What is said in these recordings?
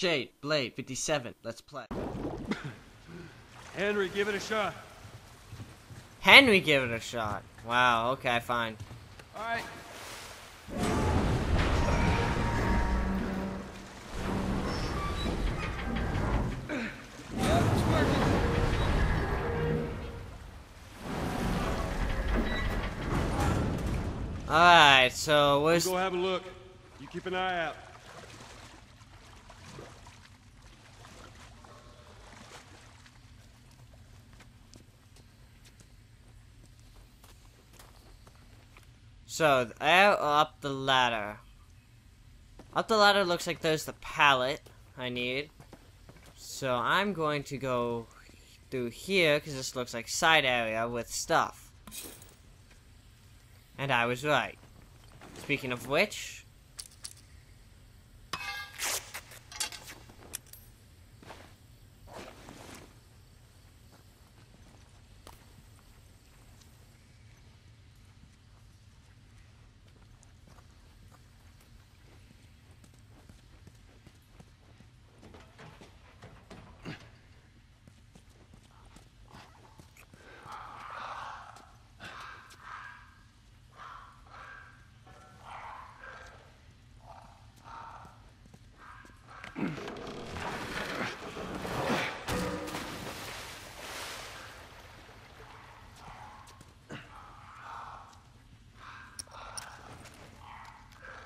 Shade, Blade, 57. Let's play. Henry, give it a shot. Henry give it a shot. Wow, okay, fine. All right. Yeah, it's working. Alright, so where's... Go have a look. You keep an eye out. So, or up the ladder? Up the ladder looks like there's the pallet I need. So I'm going to go through here, because this looks like side area with stuff. And I was right. Speaking of which...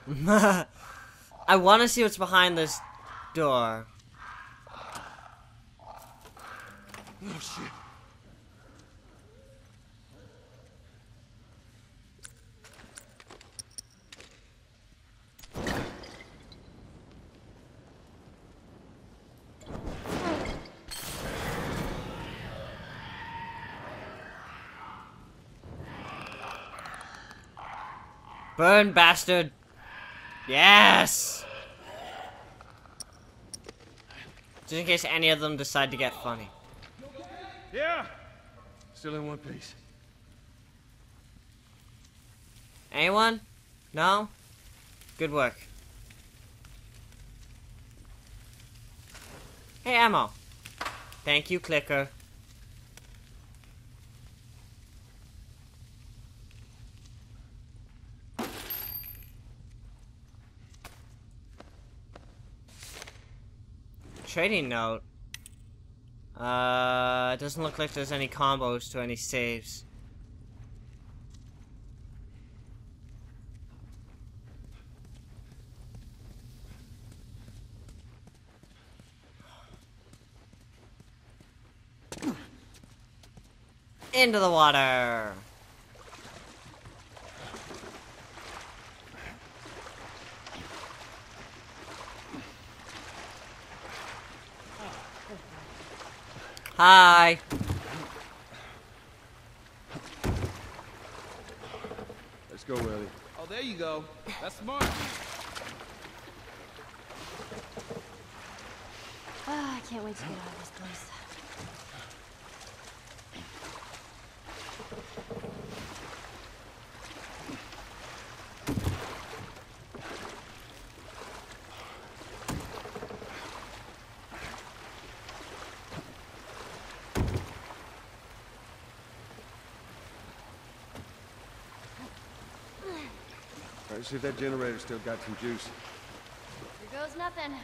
I want to see what's behind this door. Oh, shit. Burn, bastard! Yes! Just in case any of them decide to get funny. Yeah. Still in one piece. Anyone? No? Good work. Hey, ammo. Thank you, clicker. Trading note. Uh, it doesn't look like there's any combos to any saves. Into the water! Hi! Let's go, Willie. Oh, there you go. That's smart. Ah, I can't wait to get out of this place. All right, see if that generator still got some juice. Here goes nothing.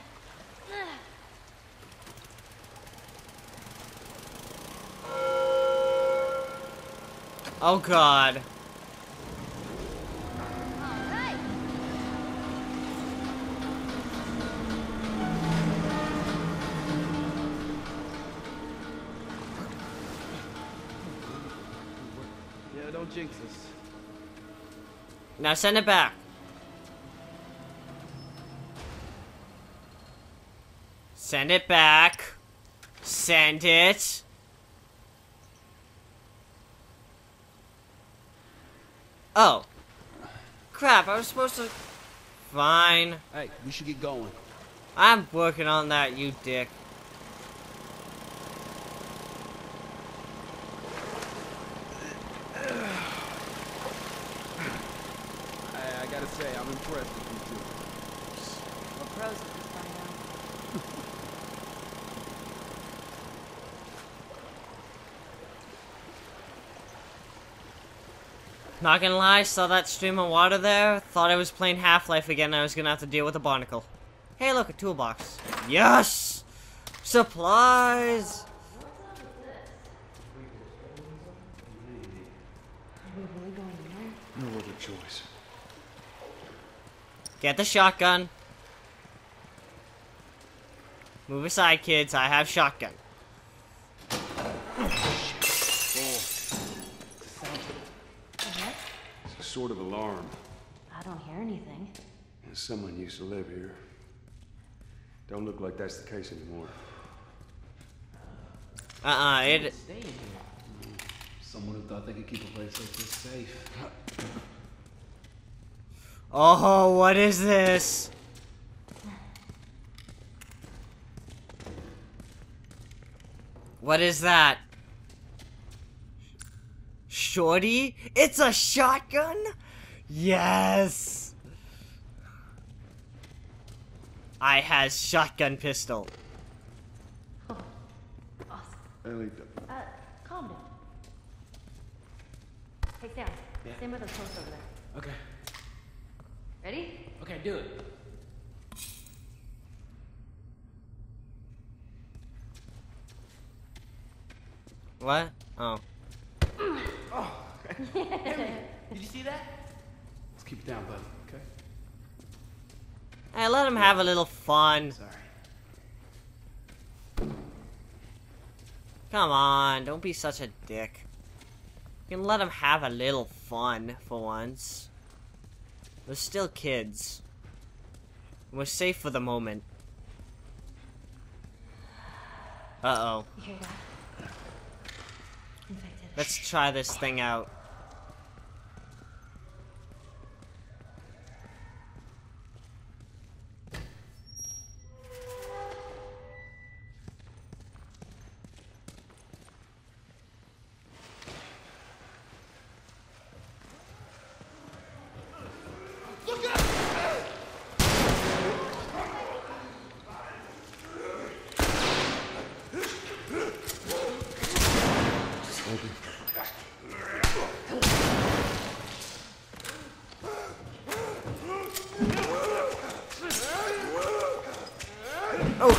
Oh god. Alright. Yeah, don't jinx us. Now send it back. Send it back. Send it. Oh. Crap, I was supposed to... Fine. Hey, we should get going. I'm working on that, you dick. I, I gotta say, I'm impressed with you two. We're pros at this by now. Not gonna lie, saw that stream of water there, thought I was playing Half-Life again I was gonna have to deal with a barnacle. Hey look, a toolbox. Yes! Supplies! No other choice. Get the shotgun. Move aside, kids. I have shotgun. It's a sort of alarm. I don't hear anything. Someone used to live here. Don't look like that's the case anymore. Uh-uh, it... Stay here. Someone who thought they could keep a place like this safe. Oh, what is this? What is that? Shorty? It's a shotgun? Yes! I has shotgun pistol. Ellie, Uh, calm down. Hey, Sam. Yeah? Stand by the post over there. Okay. Ready? Okay, do it. What? Oh. Oh, Did you see that? Let's keep it down, buddy, Okay. I let him have a little fun. Sorry. Come on, don't be such a dick. You can let them have a little fun for once. We're still kids. We're safe for the moment. Uh-oh. You hear that? Infected. Let's try this thing out.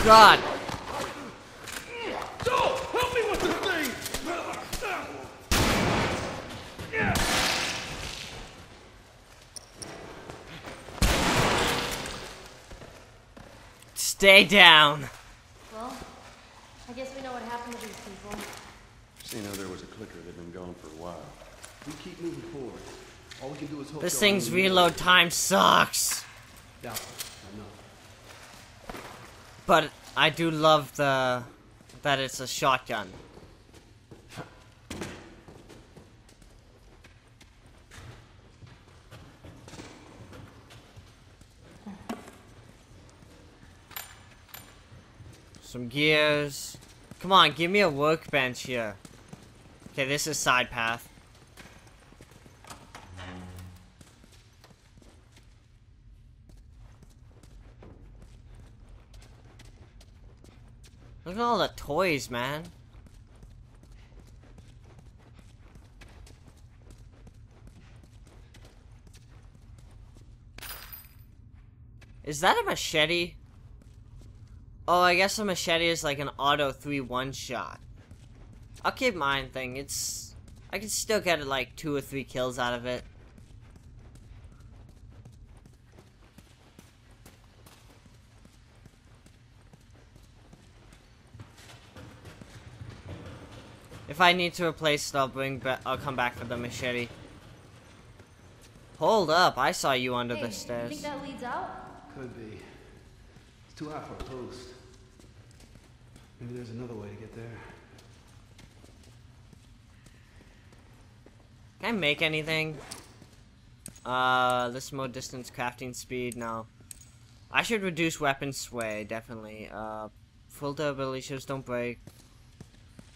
Oh god! Joel, help me with this thing! Stay down! Well, I guess we know what happened to these people. Seen how there was a clicker that'd been gone for a while. We keep moving forward. All we can do is hope. This thing's reload time sucks! Doubtful. But I do love the... that it's a shotgun. Some gears. Come on, give me a workbench here. Okay, this is side path. At all the toys, man. Is that a machete? Oh, I guess a machete is like an auto 3 one shot. I'll keep mine thing. It's. I can still get like two or three kills out of it. If I need to replace it, I'll bring ba- I'll come back for the machete. Hold up, I saw you under hey, the You stairs. think that leads out? Could be. It's too high for a post. Maybe there's another way to get there. Can I make anything? Uh, this more distance crafting speed, no. I should reduce weapon sway, definitely. Uh, full durability shows don't break.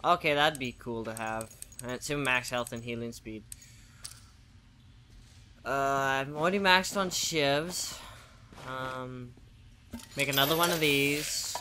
Okay, that'd be cool to have. And in max health and healing speed. Uh, I'm already maxed on shivs. Um, make another one of these.